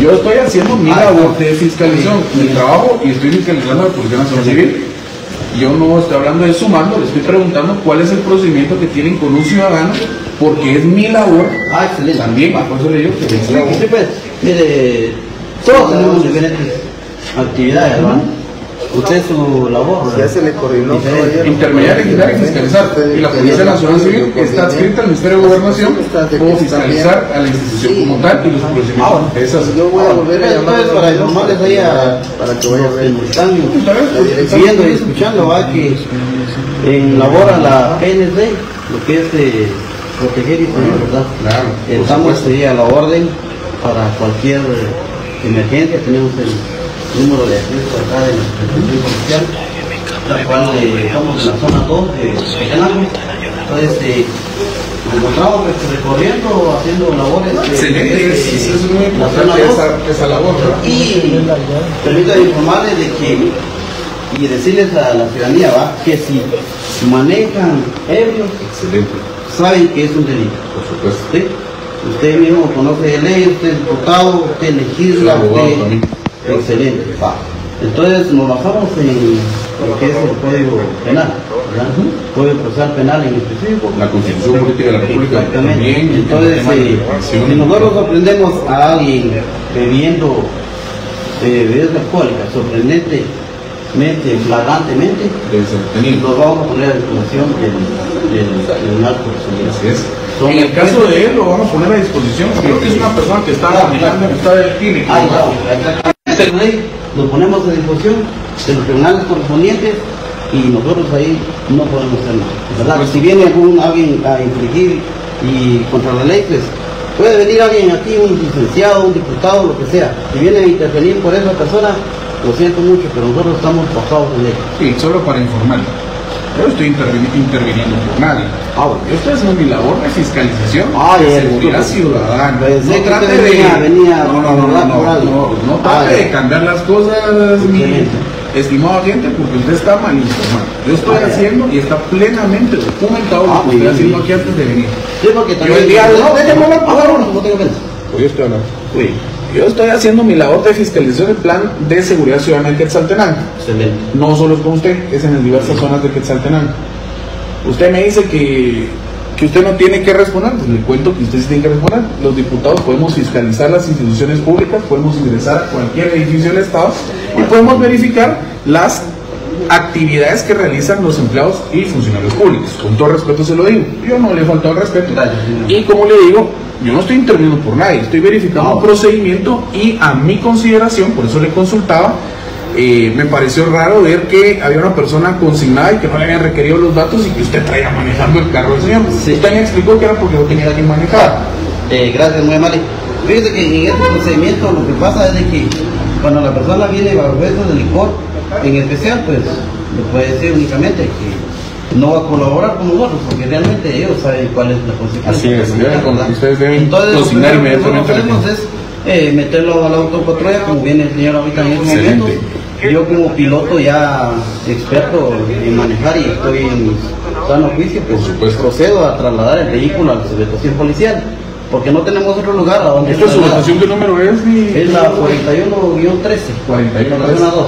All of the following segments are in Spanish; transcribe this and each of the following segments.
Yo estoy haciendo mi Ah, labor de fiscalización, mi trabajo, y estoy fiscalizando a la Policía Nacional Civil. Yo no estoy hablando de sumando, le estoy preguntando cuál es el procedimiento que tienen con un ciudadano, porque es mi labor Ah, excelente. también, por eso le digo que es mi labor. sí, pues, mire, todos tenemos diferentes actividades, ¿no? Usted su labor. Ya se le coordinó. Intermediar, legislar y fiscalizar. Y la Policía Nacional Civil está adscrita al Ministerio de Gobernación, puedo fiscalizar a la institución como tal y los procedimientos. Esas Yo voy a volver a llamar Entonces, para informarles ahí a, para que vaya a ver. están La dirección. viendo y escuchando, va que en labora la PNC, lo que es eh, proteger y servir, ¿verdad? Estamos ahí a la orden para cualquier emergencia, tenemos el número de acceso acá de la institución policial, la cual eh, estamos en la zona 2 de Pequeñago. Entonces, eh, nos encontramos pues, recorriendo, haciendo labores. Excelente, de- es, es- es muy la zona importante 2. esa, esa labor. ¿verdad? Y permítanme informarles de que y decirles a la ciudadanía ¿va? que si manejan ebrios, Excelente, saben que es un delito. por supuesto. ¿sí? Usted mismo conoce de ley, usted es diputado, usted legisla, usted-. Excelente. va. Entonces nos basamos en lo que es el Código Penal, ¿verdad? Código Procesal Penal en específico. La Constitución Política de la República Exactamente. también. Entonces, eh, si nosotros sorprendemos a alguien bebiendo eh, bebidas alcohólicas sorprendentemente, flagrantemente, nos vamos a poner a disposición del, del Tribunal Constitucional. Así es. En el caso de él, lo vamos a poner a disposición. Creo que es una persona que está manejando en estado de clínico. Exactamente. Ahí Lo ponemos a disposición de los tribunales correspondientes y nosotros ahí no podemos hacer nada. ¿verdad? Si viene algún, alguien a infringir y contra la ley, pues puede venir alguien aquí, un licenciado, un diputado, lo que sea. Si viene a intervenir por esa persona, lo siento mucho, pero nosotros estamos basados en ley. Sí, solo para informarle. Yo no estoy intervini- interviniendo por nadie. Ah, bueno. Yo estoy haciendo mi labor de fiscalización Ah, de seguridad ciudadana. No trate de. venía- venía no, no, no, no, no, no, no Ah, trate de cambiar las cosas, mi estimado gente, porque usted está mal informado. Yo estoy Ah, ya. haciendo y está plenamente documentado Ah, lo que estoy haciendo aquí antes de venir. Sí, porque Yo el día de no, déjame hablar, por favor. bueno, no. Pues yo estoy hablando. Uy, Yo estoy haciendo mi labor de fiscalización del plan de seguridad ciudadana en Quetzaltenango. excelente. No solo es con usted, es en las diversas zonas de Quetzaltenango. Usted me dice que, que usted no tiene que responder, pues le cuento que usted sí tiene que responder. Los diputados podemos fiscalizar las instituciones públicas, podemos ingresar a cualquier edificio del Estado y podemos verificar las actividades que realizan los empleados y funcionarios públicos. Con todo respeto se lo digo. Yo no le he faltado el respeto. Señor. Y como le digo, yo no estoy interviniendo por nadie, estoy verificando No. un procedimiento y a mi consideración, por eso le consultaba, eh, me pareció raro ver que había una persona consignada y que no le habían requerido los datos y que usted traía manejando el carro del señor. Sí. Usted me explicó que era porque no tenía quien manejar. Eh, gracias, muy amable. Fíjese que en este procedimiento lo que pasa es de que cuando la persona viene bajo efectos de licor, en especial, pues le puede decir únicamente que no va a colaborar con nosotros, porque realmente ellos saben cuál es la consecuencia. Así es, ustedes deben Entonces, lo consignar primero que inmediatamente hacemos es eh, meterlo a la autopatrulla, como viene el señor ahorita en este Excelente. momento. Yo como piloto ya experto en manejar y estoy en sano juicio, pues Por procedo a trasladar el vehículo a la subestación policial, porque no tenemos otro lugar a donde ¿Esta subestación qué número es? Es la 41-13. 41 la zona 2.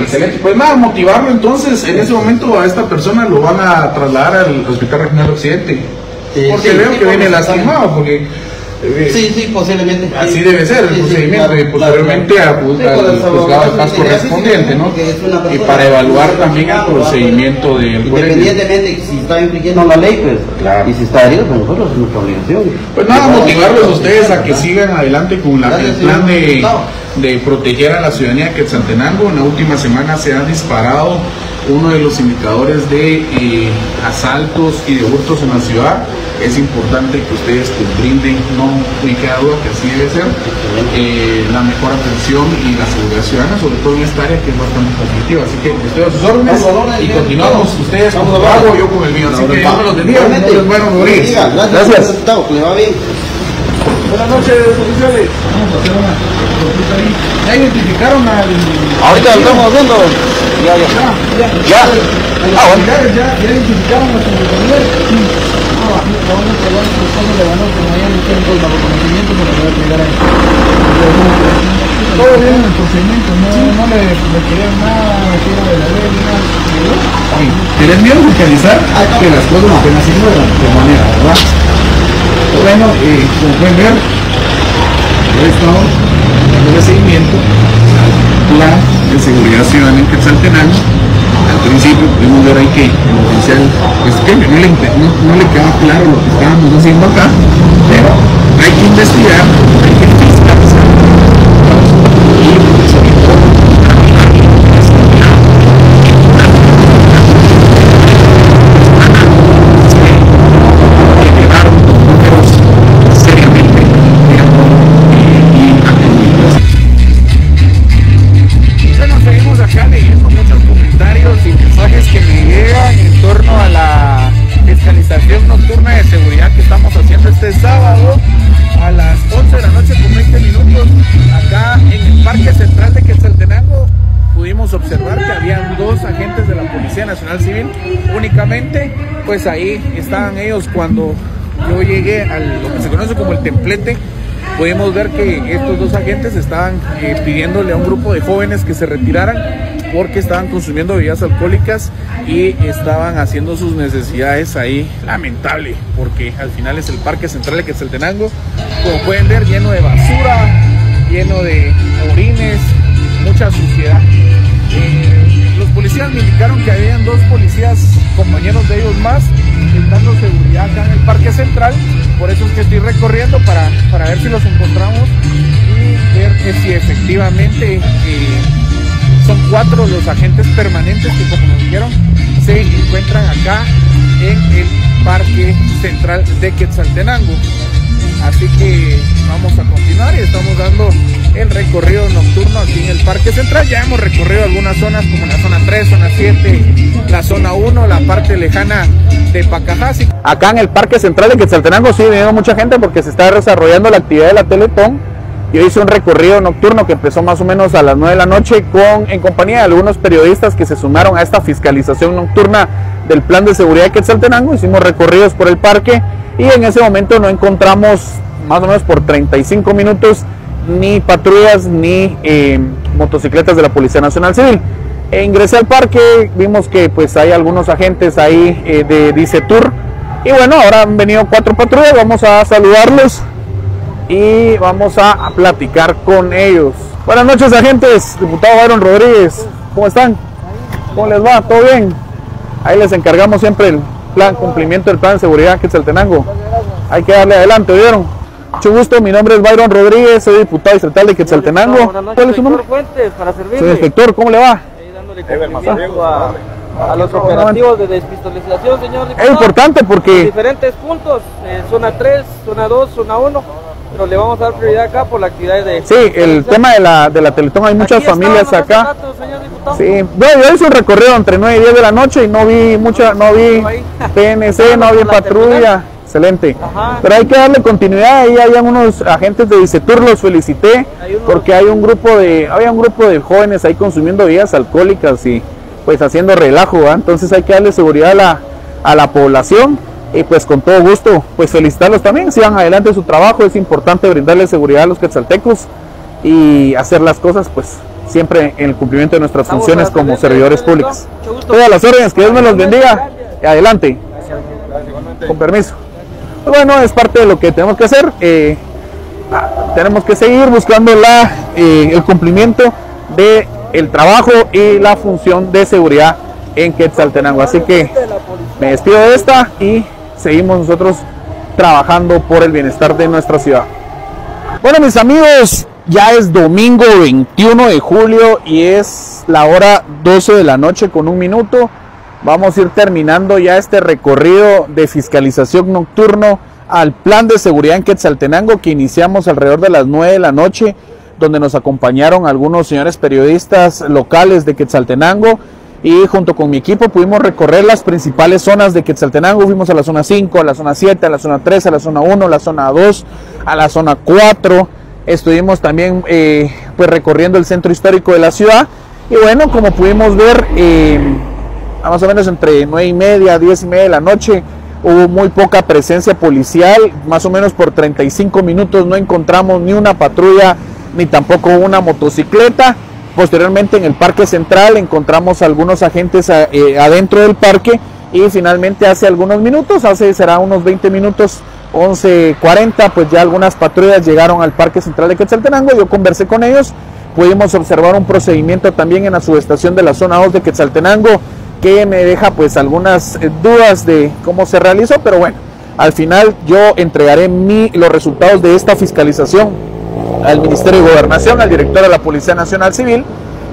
Excelente. Pues nada, motivarlo entonces. En ese momento a esta persona lo van a trasladar al Hospital Regional Occidente. Porque sí, veo sí, que viene lastimado, porque eh, Sí, sí, posiblemente. así Sí. debe ser el procedimiento claro, y posteriormente claro. pues, al juzgado de paz correspondiente, ¿no? Y para evaluar también el procedimiento del Independientemente de si está infringiendo la ley, pues, Claro. y si está herido, pues nosotros es nuestra obligación. Pues nada, motivarlos a ustedes a que sigan adelante con la- el plan de. De proteger a la ciudadanía de Quetzaltenango. En la última semana se ha disparado uno de los indicadores de eh, asaltos y de hurtos en la ciudad. Es importante que ustedes pues, brinden, no me queda duda que así debe ser, eh, la mejor atención y la seguridad ciudadana, sobre todo en esta área que es bastante conflictiva. Así que estoy a sus órdenes y continuamos ustedes con Vamos su a pago, órdenes. yo con el mío. Así que Dios me los bendiga. Gracias, diputado, que le va bien. Buenas noches, oficiales. Vamos a hacer una consulta ahí. ¿Ya identificaron al... Ahorita lo estamos haciendo. Ya, ya. Ya, ya. A Ah, bueno. familiares ya, ya identificaron a va. a los casos de ganos que no hayan tiempo bajo conocimiento para poder llegar ahí. Todo bien en el procedimiento, no, no le, le querían nada, no quiero de la ley, nada. ¿Tienes miedo de fiscalizar que las cosas no estén haciendo de manera, verdad? Bueno, eh, como pueden ver, estado dándole seguimiento plan de seguridad ciudadana en Quetzaltenango. Al principio pudimos ver ahí que el oficial, pues que no le, no, no le quedaba claro lo que estábamos haciendo acá, pero hay que investigar, hay que este sábado a las 11 de la noche con 20 minutos acá en el Parque Central de Quetzaltenango. Pudimos observar que habían dos agentes de la Policía Nacional Civil únicamente, pues ahí estaban ellos cuando yo llegué a lo que se conoce como el templete pudimos ver que estos dos agentes estaban eh, pidiéndole a un grupo de jóvenes que se retiraran porque estaban consumiendo bebidas alcohólicas y estaban haciendo sus necesidades ahí. Lamentable, porque al final es el Parque Central de Quetzaltenango, como pueden ver, lleno de basura, lleno de orines, mucha suciedad. Eh, los policías me indicaron que habían dos policías, compañeros de ellos más, dando seguridad acá en el Parque Central. Por eso es que estoy recorriendo para, para ver si los encontramos y ver que si efectivamente eh, son cuatro los agentes permanentes que, como nos dijeron, se encuentran acá en el Parque Central de Quetzaltenango. Así que vamos a continuar y estamos dando el recorrido nocturno aquí en el Parque Central. Ya hemos recorrido algunas zonas como la zona 3, zona 7, la zona 1, la parte lejana de Pacajasi. Acá en el Parque Central de Quetzaltenango sí venido mucha gente porque se está desarrollando la actividad de la Teletón. Yo hice un recorrido nocturno que empezó más o menos a las 9 de la noche con, en compañía de algunos periodistas que se sumaron a esta fiscalización nocturna del plan de seguridad de Quetzaltenango. Hicimos recorridos por el parque y en ese momento no encontramos más o menos por 35 minutos ni patrullas ni eh, motocicletas de la Policía Nacional Civil. E ingresé al parque, vimos que pues hay algunos agentes ahí eh, de Dicetur y bueno, ahora han venido cuatro patrullas, vamos a saludarlos y vamos a platicar con ellos. Buenas noches agentes, diputado Byron Rodríguez, ¿cómo están? ¿Cómo les va? ¿Todo bien? Ahí les encargamos siempre el plan, cumplimiento del plan de seguridad que es el Tenango. Hay que darle adelante, ¿vieron? Mucho gusto, mi nombre es Byron Rodríguez, soy diputado distrital de Quetzaltenango. ¿Cuál es su nombre? Fuentes, para servirle. Inspector, ¿cómo le va? Ahí dándole cumplimiento a, a los operativos de despistolización, señor diputado. Es importante En porque diferentes puntos, eh, zona 3, zona 2, zona 1, pero le vamos a dar prioridad acá por la actividad de... sí, el tema de la, de la Teletón, hay muchas Aquí familias acá. rato. Sí, bueno, yo hice un recorrido entre 9 y 10 de la noche y no vi mucha, no vi PNC, no vi La patrulla. Excelente. Ajá. Pero hay que darle continuidad. Ahí habían unos agentes de Dicetur, los felicité Hay porque hay un grupo de, había un grupo de jóvenes ahí consumiendo bebidas alcohólicas y pues haciendo relajo. Entonces hay que darle seguridad a la, a la población y pues con todo gusto, pues felicitarlos también, sigan adelante su trabajo, es importante brindarle seguridad a los quetzaltecos y hacer las cosas pues siempre en el cumplimiento de nuestras Estamos funciones como servidores públicos. Todas las órdenes, que Dios me los bendiga. Y adelante. Con permiso. Pues bueno, es parte de lo que tenemos que hacer. eh, ah, tenemos que seguir buscando la, eh, el cumplimiento de el trabajo y la función de seguridad en Quetzaltenango. Así que me despido de esta y seguimos nosotros trabajando por el bienestar de nuestra ciudad. Bueno, mis amigos, ya es domingo 21 de julio y es la hora 12 de la noche con un minuto. Vamos a ir terminando ya este recorrido de fiscalización nocturno al plan de seguridad en Quetzaltenango que iniciamos alrededor de las 9 de la noche, donde nos acompañaron algunos señores periodistas locales de Quetzaltenango y junto con mi equipo pudimos recorrer las principales zonas de Quetzaltenango. Fuimos a la zona 5, a la zona 7, a la zona 3, a la zona 1, a la zona 2, a la zona 4. Estuvimos también eh, pues recorriendo el centro histórico de la ciudad. Y bueno, como pudimos ver, eh, a más o menos entre 9 y media, 10 y media de la noche, hubo muy poca presencia policial, más o menos por 35 minutos no encontramos ni una patrulla ni tampoco una motocicleta. Posteriormente en el parque central encontramos algunos agentes eh, adentro del parque y finalmente hace algunos minutos, hace será unos 20 minutos, 11.40, pues ya algunas patrullas llegaron al parque central de Quetzaltenango, yo conversé con ellos, pudimos observar un procedimiento también en la subestación de la zona 2 de Quetzaltenango que me deja pues algunas eh, dudas de cómo se realizó, pero bueno, al final yo entregaré los resultados de esta fiscalización al Ministerio de Gobernación, al director de la Policía Nacional Civil,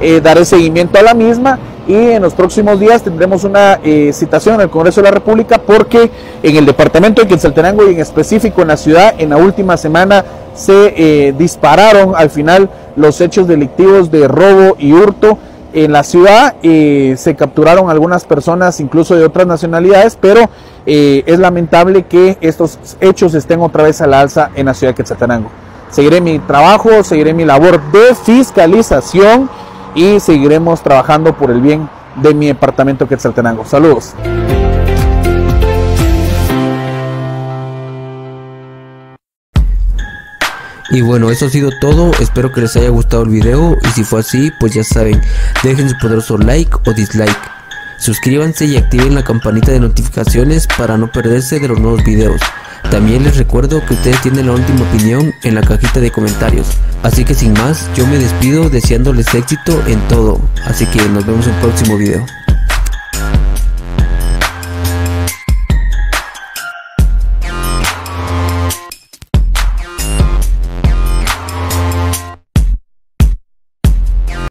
eh, daré seguimiento a la misma y en los próximos días tendremos una eh, citación en el Congreso de la República porque en el departamento de Quetzaltenango y en específico en la ciudad en la última semana se eh, dispararon al final los hechos delictivos de robo y hurto en la ciudad. Se capturaron algunas personas incluso de otras nacionalidades pero es lamentable que estos hechos estén otra vez a la alza en la ciudad de Quetzaltenango seguiré mi trabajo seguiré mi labor de fiscalización y seguiremos trabajando por el bien de mi departamento Quetzaltenango. Saludos. Y bueno, eso ha sido todo, espero que les haya gustado el video y si fue así, pues ya saben, dejen su poderoso like o dislike. Suscríbanse y activen la campanita de notificaciones para no perderse de los nuevos videos. También les recuerdo que ustedes tienen la última opinión en la cajita de comentarios. Así que sin más, yo me despido deseándoles éxito en todo. Así que nos vemos en el próximo video.